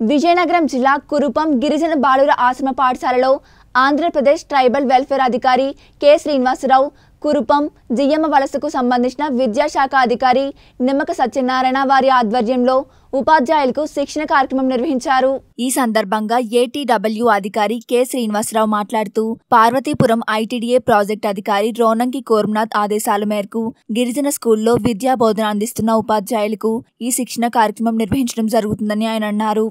విజయనగరం జిల్లా కురుపం గిరిజన బాలుర ఆశ్రమ పాఠశాలలో ఆంధ్రప్రదేశ్ ట్రైబల్ వెల్ఫేర్ అధికారి కె శ్రీనివాసరావు కురుపం జియ్యమ్మ వలసకు సంబంధించిన విద్యాశాఖ అధికారి నిమ్మక సత్యనారాయణ వారి ఆధ్వర్యంలో ఉపాధ్యాయులకు శిక్షణ కార్యక్రమం నిర్వహించారు. ఈ సందర్భంగా ఏటీడబ్ల్యూ అధికారి కె శ్రీనివాసరావు మాట్లాడుతూ పార్వతీపురం ఐటీడీఏ ప్రాజెక్ట్ అధికారి రోనంకి కోర్మనాథ్ ఆదేశాల మేరకు గిరిజన స్కూల్లో విద్యా బోధన అందిస్తున్న ఉపాధ్యాయులకు ఈ శిక్షణ కార్యక్రమం నిర్వహించడం జరుగుతుందని ఆయన అన్నారు.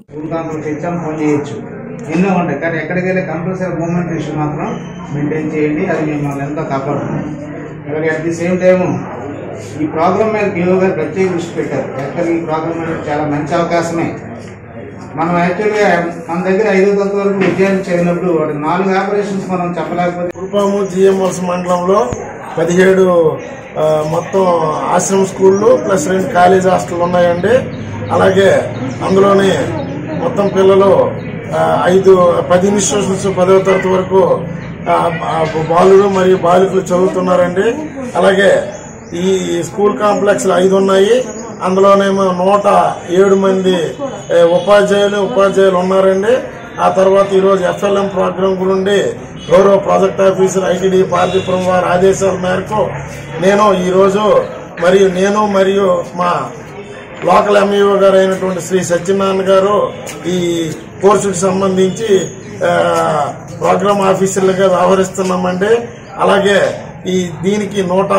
ఎన్నో ఉంటాయి కానీ ఎక్కడికి వెళ్ళి కంపల్సరీ మూమెంట్ ఇష్యూ మాత్రం మెయింటైన్ చేయండి. అది మిమ్మల్ని ఎంతో కాపాడుతుంది అలాగే అట్ ది సేమ్ టైము ఈ ప్రోగ్రామ్ మీద పిఓ గారు ప్రత్యేక దృష్టి పెట్టారు. యాక్చువల్గా ఈ ప్రోగ్రామ్ అనేది చాలా మంచి అవకాశమే. మనం యాక్చువల్గా మన దగ్గర ఐదో తరగతి వరకు విద్యార్థి చదివినప్పుడు వాటి నాలుగు ఆపరేషన్స్ మనం చెప్పలేకపోతే కురుపాము జిఎంఎల్స్ మండలంలో పదిహేడు మొత్తం ఆశ్రమ స్కూళ్ళు ప్లస్ రెండు కాలేజ్ హాస్టల్ ఉన్నాయండి. అలాగే అందులోని మొత్తం పిల్లలు ఐదు పది ఇన్స్టిట్యూషన్స్ పదవ తరగతి వరకు ఆ, బాలురు మరియు బాలికలు చదువుతున్నారండి. అలాగే ఈ స్కూల్ కాంప్లెక్స్ ఐదు ఉన్నాయి. అందులోనేమో నూట ఏడు మంది ఉపాధ్యాయులు ఉపాధ్యాయులు ఉన్నారండి. ఆ తర్వాత ఈరోజు ఎఫ్ఎల్ఎం ప్రోగ్రాం గురించి గౌరవ ప్రాజెక్ట్ ఆఫీసర్ ఐటీడీ పార్తీపురం వారి ఆదేశాల మేరకు నేను ఈరోజు మరియు నేను మరియు మా లోకల్ ఎంఈఓ గారు అయినటువంటి శ్రీ సత్యనారాయణ గారు ఈ కోర్సుకి సంబంధించి ప్రోగ్రామ్ ఆఫీసర్లుగా వ్యవహరిస్తున్నామండి. అలాగే ఈ దీనికి నూట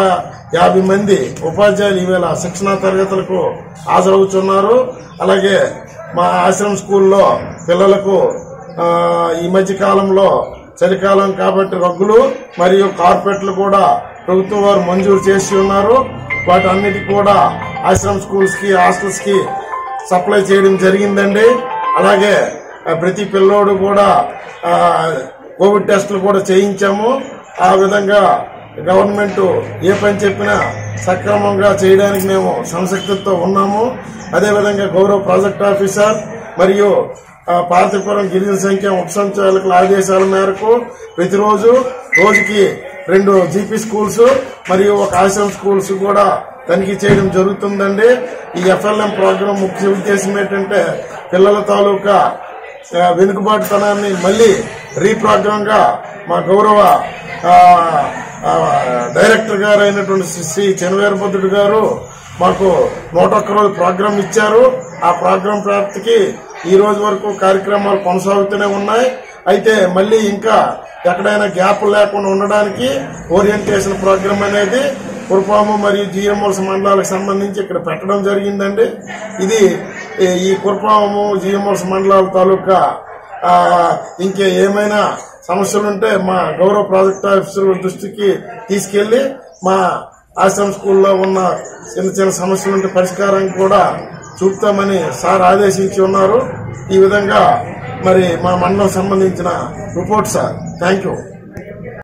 యాభై మంది ఉపాధ్యాయులు ఈవేళ శిక్షణా తరగతులకు హాజరవుతున్నారు. అలాగే మా ఆశ్రమ స్కూల్లో పిల్లలకు ఈ మధ్య కాలంలో చలికాలం కాబట్టి రగ్గులు మరియు కార్పెట్లు కూడా ప్రభుత్వం వారు మంజూరు చేసి ఉన్నారు. వాటన్నిటికి కూడా ఆశ్రమ స్కూల్స్కి హాస్టల్స్కి సప్లై చేయడం జరిగిందండి. అలాగే ప్రతి పిల్లోడు కూడా కోవిడ్ టెస్టులు కూడా చేయించాము. ఆ విధంగా గవర్నమెంట్ ఏ పని చెప్పినా సక్రమంగా చేయడానికి మేము సంసక్తితో ఉన్నాము. అదేవిధంగా గౌరవ ప్రాజెక్ట్ ఆఫీసర్ మరియు పాతిపురం గిరిజన సంఖ్య ఉప సంచాలకుల ఆదేశాల మేరకు ప్రతిరోజు రోజుకి రెండు జీపీ స్కూల్స్ మరియు ఒక ఆశ్రమ స్కూల్స్ కూడా తనిఖీ చేయడం జరుగుతుందండి. ఈ ఎఫ్ఎల్ఎం ప్రోగ్రాం ముఖ్య ఉద్దేశం ఏంటంటే పిల్లల తాలూకా వెనుకబాటుతనాన్ని మళ్ళీ రీప్రోగ్రామ్గా మా గౌరవ డైరెక్టర్ గారు అయినటువంటి శ్రీ- శ్రీ చెనవేరభద్రుడు గారు మాకు నూట ఒక్క రోజు ప్రోగ్రాం ఇచ్చారు. ఆ ప్రోగ్రాం ప్రాప్తికి ఈ రోజు వరకు కార్యక్రమాలు కొనసాగుతూనే ఉన్నాయి. అయితే మళ్ళీ ఇంకా ఎక్కడైనా గ్యాప్ లేకుండా ఉండడానికి ఓరియంటేషన్ ప్రోగ్రామ్ అనేది కుర్పాము మరియు జిఎంఎల్స్ మండలాలకు సంబంధించి ఇక్కడ పెట్టడం జరిగిందండి. ఇది ఈ- ఈ కుర్పాము జిఎంఎల్స్ మండలాల తాలూకా ఇంకా ఇంకే ఏమైనా సమస్యలుంటే మా గౌరవ ప్రాజెక్ట్ ఆఫీసర్ దృష్టికి తీసుకెళ్ళి మా ఆశ్రమ స్కూల్లో ఉన్న చిన్న చిన్న సమస్యలుంటే పరిష్కారం కూడా చూపుతామని సార్ ఆదేశించి ఉన్నారు. ఈ విధంగా మరి మా మండలం సంబంధించిన రిపోర్ట్ సార్. Thank you